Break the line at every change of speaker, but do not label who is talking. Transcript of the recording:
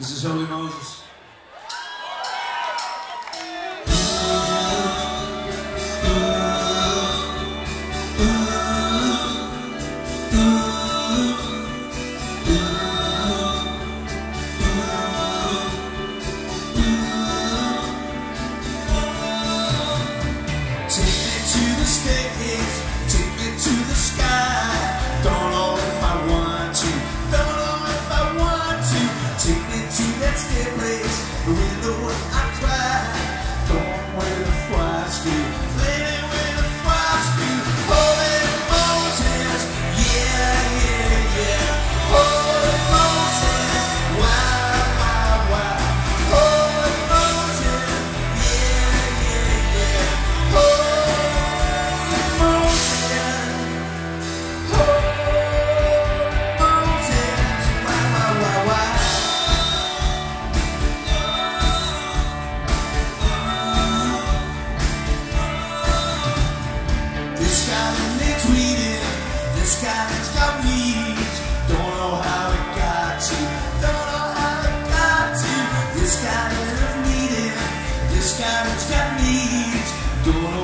This is Holy Moses.
Take me to the This time it's got needs. Don't